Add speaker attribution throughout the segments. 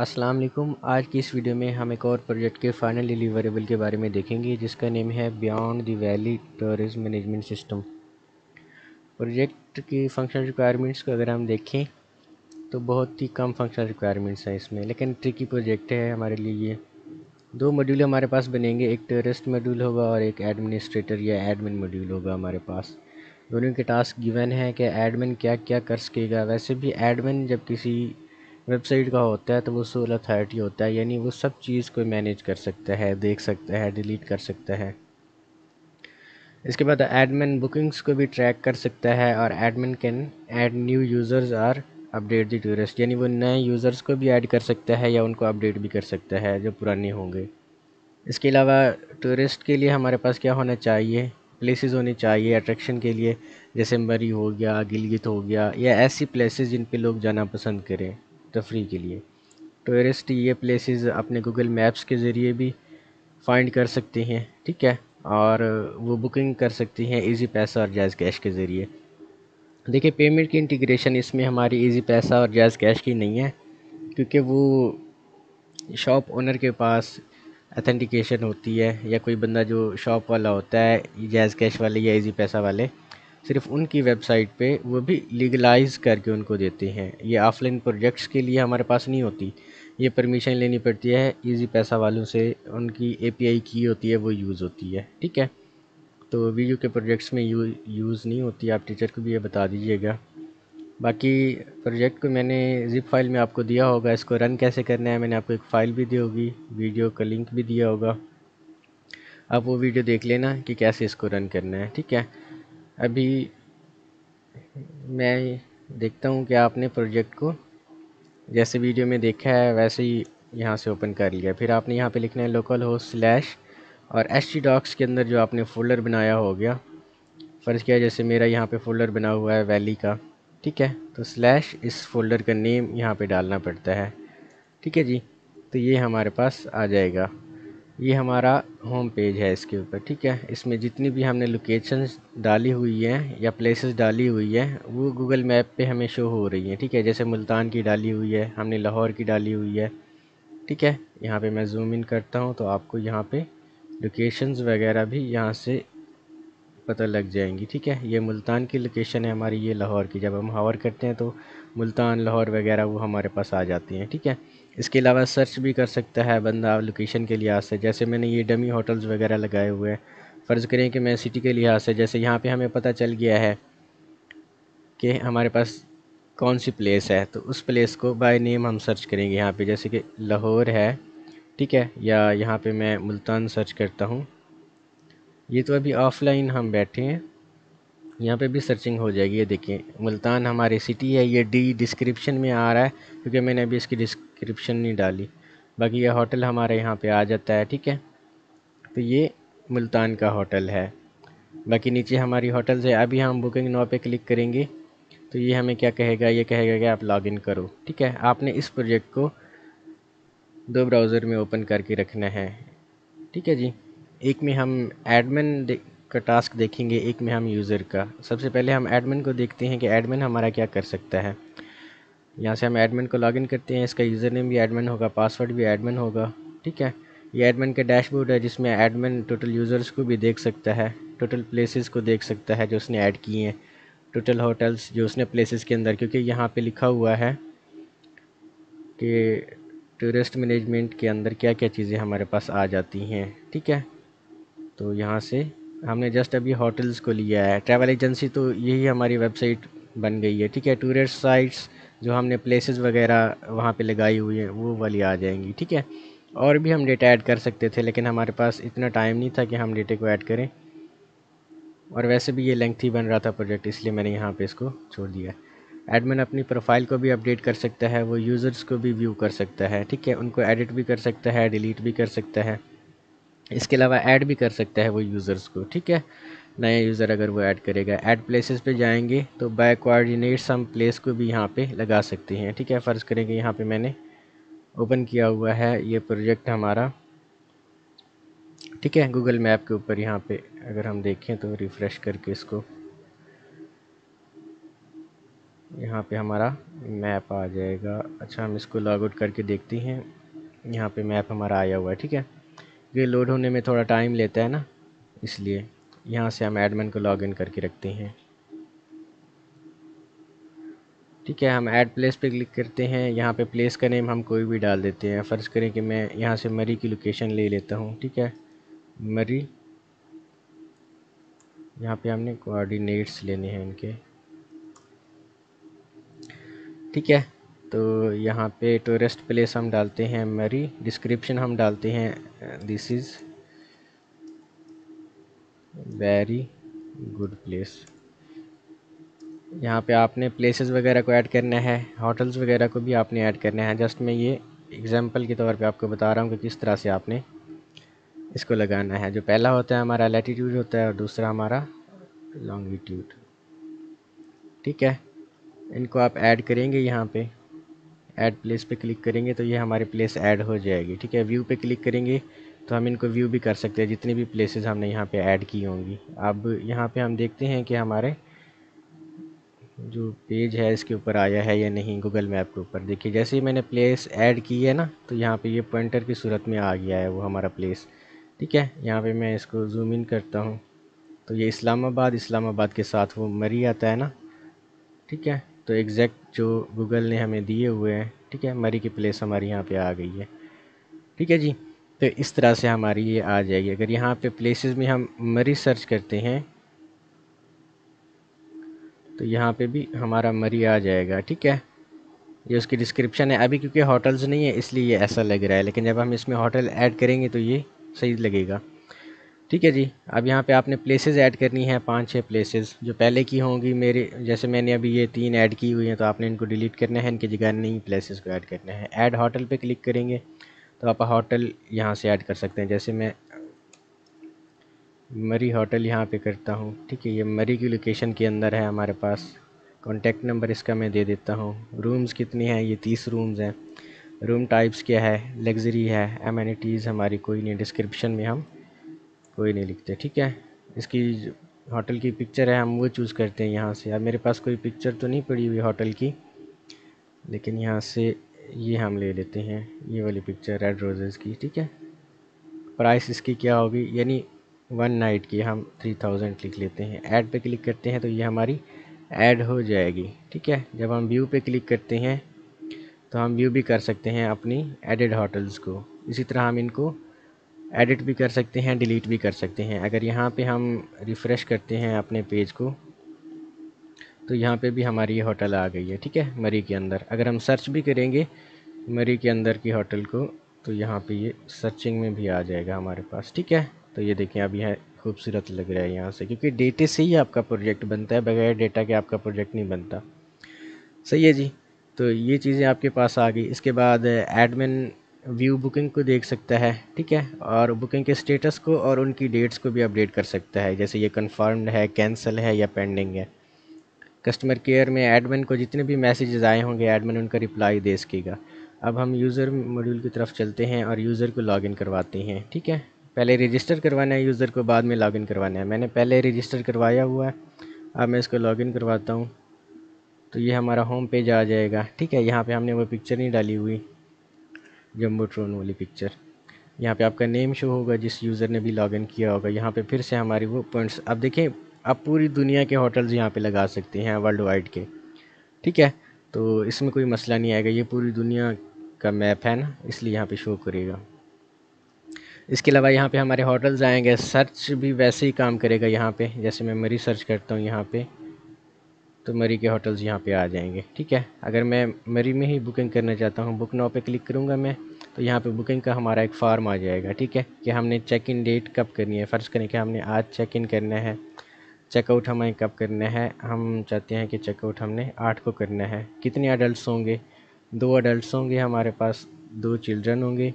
Speaker 1: अस्सलाम वालेकुम। आज की इस वीडियो में हम एक और प्रोजेक्ट के फाइनल डिलीवरेबल के बारे में देखेंगे, जिसका नेम है beyond the valley tourism management system project की फंक्शनल रिक्वायरमेंट्स को अगर हम देखें तो बहुत ही कम फ़ंक्शन रिक्वायरमेंट्स हैं इसमें, लेकिन ट्रिकी प्रोजेक्ट है हमारे लिए ये। दो मॉड्यूल हमारे पास बनेंगे, एक टूरिस्ट मॉड्यूल होगा और एक एडमिनिस्ट्रेटर या एडमिन मॉड्यूल होगा हमारे पास। दोनों के टास्क गिवन है कि एडमिन क्या क्या कर सकेगा। वैसे भी एडमिन जब किसी वेबसाइट का होता है तो वो सोल अथॉरिटी होता है, यानी वो सब चीज़ को मैनेज कर सकता है, देख सकता है डिलीट कर सकता है। इसके बाद एडमिन बुकिंग्स को भी ट्रैक कर सकता है, और admin can add new users or update the tourist यानी वो नए यूज़र्स को भी ऐड कर सकता है, या उनको अपडेट भी कर सकता है, जो पुराने होंगे। इसके अलावा टूरिस्ट के लिए हमारे पास क्या होना चाहिए? प्लेसेस होनी चाहिए अट्रैक्शन के लिए, जैसे मरी हो गया गिलगित हो गया, या ऐसी प्लेसेस जिन पे लोग जाना पसंद करें। तफरी के लिए। टूरिस्ट ये प्लेसेस अपने गूगल मैप्स के ज़रिए भी फाइंड कर सकते हैं, ठीक है? और वो बुकिंग कर सकती हैं इजी पैसा और जायज़ कैश के ज़रिए। देखिए पेमेंट की इंटीग्रेशन इसमें हमारी इजी पैसा और जायज़ कैश की नहीं है, क्योंकि वो शॉप ओनर के पास अथेंटिकेशन होती है, या कोई बंदा जो शॉप वाला होता है जायज़ कैश वाले या इजी पैसा वाले सिर्फ़ उनकी वेबसाइट पे वो भी लीगलाइज करके उनको देते हैं। ये ऑफलाइन प्रोजेक्ट्स के लिए हमारे पास नहीं होती। ये परमिशन लेनी पड़ती है इजी पैसा वालों से उनकी एपीआई की होती है, वो यूज़ होती है, ठीक है? तो वीडियो के प्रोजेक्ट्स में यू यूज़ नहीं होती। आप टीचर को भी ये बता दीजिएगा। बाकी प्रोजेक्ट को मैंने ज़िप फ़ाइल में आपको दिया होगा। इसको रन कैसे करना है, मैंने आपको एक फ़ाइल भी दी होगी। वीडियो का लिंक भी दिया होगा। आप वो वीडियो देख लेना कि कैसे इसको रन करना है, ठीक है? अभी मैं देखता हूँ कि आपने प्रोजेक्ट को जैसे वीडियो में देखा है, वैसे ही यहाँ से ओपन कर लिया। फिर आपने यहाँ पे लिखना है लोकल हो स्लैश और एच डॉक्स के अंदर जो आपने फ़ोल्डर बनाया हो गया, फ़र्ज़ किया जैसे मेरा यहाँ पे फ़ोल्डर बना हुआ है वैली का, ठीक है? तो स्लैश इस फोल्डर का नेम यहाँ पे डालना पड़ता है। ठीक है जी? तो ये हमारे पास आ जाएगा। ये हमारा होम पेज है इसके ऊपर, ठीक है? इसमें जितनी भी हमने लोकेशंस डाली हुई हैं या प्लेसेस डाली हुई है, वो गूगल मैप पे हमें शो हो रही हैं, ठीक है? जैसे मुल्तान की डाली हुई है, हमने लाहौर की डाली हुई है, ठीक है? यहाँ पे मैं जूम इन करता हूँ तो आपको यहाँ पे लोकेशंस वगैरह भी यहाँ से पता लग जाएँगी, ठीक है? ये मुल्तान की लोकेशन है हमारी, ये लाहौर की। जब हम हावर करते हैं तो मुल्तान, लाहौर वगैरह वो हमारे पास आ जाती हैं, ठीक है? इसके अलावा सर्च भी कर सकता है बंदा लोकेशन के लिहाज से। जैसे मैंने ये डमी होटल्स वगैरह लगाए हुए हैं। फ़र्ज़ करें कि मैं सिटी के लिहाज से, जैसे यहाँ पे हमें पता चल गया है कि हमारे पास कौन सी प्लेस है तो उस प्लेस को बाय नेम हम सर्च करेंगे यहाँ पे। जैसे कि लाहौर है, ठीक है, या यहाँ पे मैं मुल्तान सर्च करता हूँ। ये तो अभी ऑफलाइन हम बैठे हैं। यहाँ पे भी सर्चिंग हो जाएगी, ये देखिए। मुल्तान हमारी सिटी है, ये डी डिस्क्रिप्शन में आ रहा है, क्योंकि मैंने अभी इसकी डिस्क्रिप्शन नहीं डाली। बाकी ये होटल हमारे यहाँ पे आ जाता है, ठीक है? तो ये मुल्तान का होटल है। बाकी नीचे हमारी होटल्स है, अभी हम बुकिंग नो पे क्लिक करेंगे। तो ये हमें क्या कहेगा? ये कहेगा कि आप लॉगिन करो, ठीक है? आपने इस प्रोजेक्ट को दो ब्राउज़र में ओपन करके रखना है, ठीक है जी? एक में हम एडमिन का टास्क देखेंगे एक में हम यूज़र का। सबसे पहले हम एडमिन को देखते हैं कि एडमिन हमारा क्या कर सकता है। यहाँ से हम एडमिन को लॉगिन करते हैं, इसका यूज़र नेम भी एडमिन होगा पासवर्ड भी एडमिन होगा, ठीक है? ये एडमिन का डैशबोर्ड है जिसमें एडमिन टोटल यूज़र्स को भी देख सकता है टोटल प्लेसेस को देख सकता है जो उसने ऐड किए हैं टोटल होटल्स जो उसने प्लेसेस के अंदर, क्योंकि यहाँ पे लिखा हुआ है कि टूरिस्ट मैनेजमेंट के अंदर क्या क्या चीज़ें हमारे पास आ जाती हैं, ठीक है? तो यहाँ से हमने जस्ट अभी होटल्स को लिया है। ट्रैवल एजेंसी तो यही हमारी वेबसाइट बन गई है, ठीक है? टूरिस्ट साइट्स जो हमने प्लेसेस वगैरह वहाँ पे लगाई हुई है, वो वाली आ जाएँगी, ठीक है? और भी हम डेटा ऐड कर सकते थे, लेकिन हमारे पास इतना टाइम नहीं था कि हम डेटे को ऐड करें। और वैसे भी ये लेंथी बन रहा था प्रोजेक्ट इसलिए मैंने यहाँ पे इसको छोड़ दिया। एडमिन अपनी प्रोफ़ाइल को भी अपडेट कर सकता है, वो यूज़र्स को भी व्यू कर सकता है, ठीक है? उनको एडिट भी कर सकता है डिलीट भी कर सकता है। इसके अलावा ऐड भी कर सकता है वो यूज़र्स को, ठीक है? नया यूज़र अगर वो ऐड करेगा, ऐड प्लेसेस पे जाएँगे तो बाय कोऑर्डिनेट्स हम प्लेस को भी यहाँ पे लगा सकते हैं, ठीक है? फ़र्ज़ करेंगे यहाँ पे मैंने ओपन किया हुआ है ये प्रोजेक्ट हमारा, ठीक है? गूगल मैप के ऊपर यहाँ पे अगर हम देखें तो रिफ़्रेश करके इसको, यहाँ पे हमारा मैप आ जाएगा। अच्छा हम इसको लॉग आउट करके देखते हैं। यहाँ पे मैप हमारा आया हुआ है, ठीक है? ये लोड होने में थोड़ा टाइम लेता है ना? इसलिए यहाँ से हम एडमिन को लॉगिन करके रखते हैं। ठीक है, हम ऐड प्लेस पे क्लिक करते हैं। यहाँ पे प्लेस का नेम हम कोई भी डाल देते हैं। फ़र्ज़ करें कि मैं यहाँ से मरी की लोकेशन ले लेता हूँ। ठीक है? मरी यहाँ पे हमने कोऑर्डिनेट्स लेने हैं इनके। ठीक है? तो यहाँ पे टूरिस्ट प्लेस हम डालते हैं मरी डिस्क्रिप्शन हम डालते हैं this is very good place यहाँ पे आपने प्लेसेस वगैरह को ऐड करना है होटल्स वगैरह को भी आपने ऐड करना है। जस्ट मैं ये एग्जांपल के तौर पे आपको बता रहा हूँ कि किस तरह से आपने इसको लगाना है। जो पहला होता है हमारा लैटीट्यूड होता है और दूसरा हमारा लॉन्गिट्यूड ठीक है? इनको आप ऐड करेंगे यहाँ पे। ऐड प्लेस पे क्लिक करेंगे तो ये हमारे प्लेस ऐड हो जाएगी, ठीक है? व्यू पे क्लिक करेंगे तो हम इनको व्यू भी कर सकते हैं, जितनी भी प्लेसेस हमने यहाँ पे ऐड की होंगी। अब यहाँ पे हम देखते हैं कि हमारे जो पेज है, इसके ऊपर आया है या नहीं गूगल मैप के ऊपर। देखिए, जैसे ही मैंने प्लेस ऐड की है ना तो यहाँ पे ये पॉइंटर की सूरत में आ गया है वो हमारा प्लेस ठीक है? यहाँ पे मैं इसको जूम इन करता हूँ। तो ये इस्लामाबाद इस्लामाबाद के साथ वो मरी आता है ना, ठीक है? तो एग्जैक्ट जो गूगल ने हमें दिए हुए हैं, ठीक है मरी की प्लेस हमारी यहाँ पे आ गई है। ठीक है जी? तो इस तरह से हमारी ये आ जाएगी। अगर यहाँ पे प्लेसेस में हम मरी सर्च करते हैं तो यहाँ पे भी हमारा मरी आ जाएगा, ठीक है? ये उसकी डिस्क्रिप्शन है। अभी क्योंकि होटल्स नहीं है, इसलिए ये ऐसा लग रहा है। लेकिन जब हम इसमें होटल ऐड करेंगे तो ये सही लगेगा। ठीक है जी। अब यहाँ पे आपने प्लेसेस ऐड करनी है, पाँच छः प्लेसेस जो पहले की होंगी मेरे, जैसे मैंने अभी ये तीन ऐड की हुई हैं तो आपने इनको डिलीट करना है, इनकी जगह नई प्लेसेस को ऐड करना है। ऐड होटल पे क्लिक करेंगे तो आप होटल यहाँ से ऐड कर सकते हैं। जैसे मैं मरी होटल यहाँ पे करता हूँ, ठीक है, ये मरी की लोकेशन के अंदर है हमारे पास। कॉन्टैक्ट नंबर इसका मैं दे देता हूँ। रूम्स कितनी हैं? ये तीस रूम्स हैं। रूम टाइप्स क्या है? लग्जरी है एमिनिटीज़ हमारी कोई नहीं डिस्क्रिप्शन में हम कोई नहीं लिखते, ठीक है? इसकी होटल की पिक्चर है, हम वो चूज़ करते हैं यहाँ से। अब मेरे पास कोई पिक्चर तो नहीं पड़ी हुई होटल की? लेकिन यहाँ से ये हम ले लेते हैं, ये वाली पिक्चर रेड रोजेज़ की, ठीक है? प्राइस इसकी क्या होगी? यानी वन नाइट की हम थ्री थाउज़ेंड लिख लेते हैं। ऐड पे क्लिक करते हैं तो ये हमारी ऐड हो जाएगी, ठीक है? जब हम व्यू पे क्लिक करते हैं तो हम व्यू भी कर सकते हैं अपनी एडिड होटल्स को। इसी तरह हम इनको एडिट भी कर सकते हैं डिलीट भी कर सकते हैं। अगर यहाँ पे हम रिफ़्रेश करते हैं अपने पेज को तो यहाँ पे भी हमारी ये होटल आ गई है, ठीक है? मरी के अंदर। अगर हम सर्च भी करेंगे, मरी के अंदर की होटल को तो यहाँ पे ये सर्चिंग में भी आ जाएगा हमारे पास, ठीक है? तो ये देखें अभी है खूबसूरत लग रहा है यहाँ से, क्योंकि डेटे से ही आपका प्रोजेक्ट बनता है, बगैर डेटा के आपका प्रोजेक्ट नहीं बनता। सही है जी? तो ये चीज़ें आपके पास आ गई। इसके बाद एडमिन व्यू बुकिंग को देख सकता है, ठीक है? और बुकिंग के स्टेटस को और उनकी डेट्स को भी अपडेट कर सकता है, जैसे ये कन्फर्म्ड है कैंसिल है या पेंडिंग है। कस्टमर केयर में एडमिन को जितने भी मैसेजेस आए होंगे एडमिन उनका रिप्लाई दे सकेगा। अब हम यूज़र मॉड्यूल की तरफ़ चलते हैं और यूज़र को लॉगिन करवाते हैं, ठीक है? पहले रजिस्टर करवाना है यूज़र को बाद में लॉगिन करवाना है। मैंने पहले रजिस्टर करवाया हुआ है, अब मैं इसको लॉगिन करवाता हूँ। तो ये हमारा होम पेज आ जाएगा, ठीक है? यहाँ पे हमने वो पिक्चर नहीं डाली हुई। जम्बो ट्रोन वाली पिक्चर यहाँ पे आपका नेम शो होगा, जिस यूज़र ने भी लॉगिन किया होगा। यहाँ पे फिर से हमारी वो पॉइंट्स अब देखें, आप पूरी दुनिया के होटल्स यहाँ पे लगा सकते हैं वर्ल्ड वाइड के। ठीक है? तो इसमें कोई मसला नहीं आएगा। ये पूरी दुनिया का मैप है ना, इसलिए यहाँ पे शो करेगा। इसके अलावा यहाँ पे हमारे होटल्स आएँगे। सर्च भी वैसे ही काम करेगा यहाँ पे। जैसे मैं मरी सर्च करता हूँ यहाँ पे। तो मरी के होटल्स यहाँ पे आ जाएँगे, ठीक है? अगर मैं मरी में ही बुकिंग करना चाहता हूँ बुक नाव पे क्लिक करूँगा मैं तो यहाँ पे बुकिंग का हमारा एक फार्म आ जाएगा, ठीक है? कि हमने चेक इन डेट कब करनी है, फ़र्ज़ करें कि हमने आज चेक इन करना है चेकआउट हमें कब करना है, हम चाहते हैं कि चेकआउट हमने आठ को करना है। कितने अडल्ट होंगे? दो अडल्ट होंगे हमारे पास, दो चिल्ड्रन होंगे,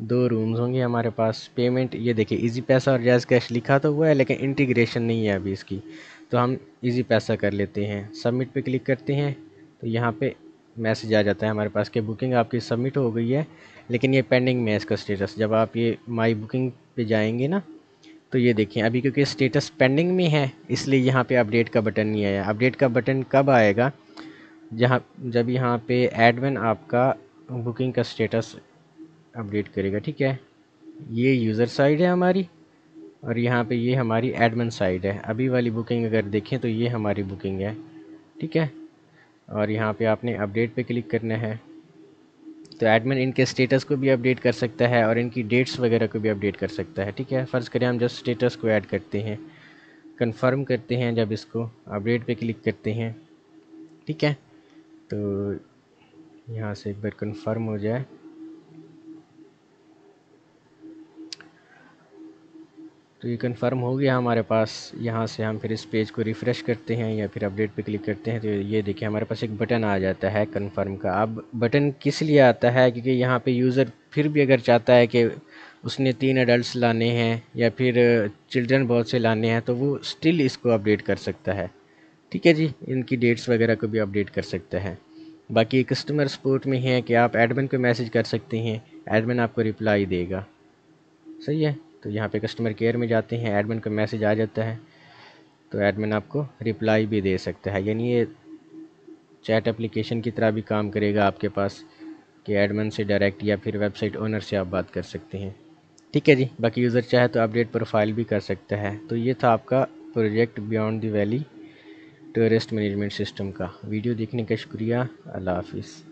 Speaker 1: दो रूम्स होंगे हमारे पास पेमेंट ये देखिए इजी पैसा और जैज़ कैश लिखा तो हुआ है, लेकिन इंटीग्रेशन नहीं है अभी इसकी। तो हम इजी पैसा कर लेते हैं। सबमिट पे क्लिक करते हैं तो यहाँ पे मैसेज आ जाता है हमारे पास कि बुकिंग आपकी सबमिट हो गई है, लेकिन ये पेंडिंग में है इसका स्टेटस जब आप ये माई बुकिंग पे जाएँगे ना तो ये देखें, अभी क्योंकि स्टेटस पेंडिंग में है, इसलिए यहाँ पे अपडेट का बटन नहीं आया। अपडेट का बटन कब आएगा? जहाँ, जब यहाँ पे एडमिन आपका बुकिंग का स्टेटस अपडेट करेगा, ठीक है? ये यूज़र साइड है हमारी। और यहाँ पे ये हमारी एडमिन साइड है। अभी वाली बुकिंग अगर देखें तो ये हमारी बुकिंग है, ठीक है? और यहाँ पे आपने अपडेट पे क्लिक करना है। तो एडमिन इनके स्टेटस को भी अपडेट कर सकता है और इनकी डेट्स वगैरह को भी अपडेट कर सकता है, ठीक है? फ़र्ज़ करें हम जस्ट स्टेटस को ऐड करते हैं कंफर्म करते हैं जब इसको अपडेट पे क्लिक करते हैं, ठीक है? तो यहाँ से एक बार कंफर्म हो जाए। तो ये कंफर्म हो गया हमारे पास। यहाँ से हम फिर इस पेज को रिफ़्रेश करते हैं या फिर अपडेट पे क्लिक करते हैं तो ये देखिए हमारे पास एक बटन आ जाता है कंफर्म का। अब बटन किस लिए आता है? क्योंकि यहाँ पे यूज़र फिर भी अगर चाहता है कि उसने तीन अडल्ट लाने हैं या फिर चिल्ड्रन बहुत से लाने हैं तो वो स्टिल इसको अपडेट कर सकता है। ठीक है जी? इनकी डेट्स वगैरह को भी अपडेट कर सकता है। बाकी कस्टमर सपोर्ट में है कि आप एडमिन को मैसेज कर सकते हैं। एडमिन आपको रिप्लाई देगा। सही है? तो यहाँ पे कस्टमर केयर में जाते हैं एडमिन का मैसेज आ जाता है तो एडमिन आपको रिप्लाई भी दे सकता है। यानी ये चैट एप्लीकेशन की तरह भी काम करेगा आपके पास कि एडमिन से डायरेक्ट या फिर वेबसाइट ओनर से आप बात कर सकते हैं। ठीक है जी, बाकी यूज़र चाहे तो अपडेट प्रोफ़ाइल भी कर सकता है। तो ये था आपका project beyond the valley tourist management system का। वीडियो देखने का शुक्रिया, अल्लाह हाफिज़।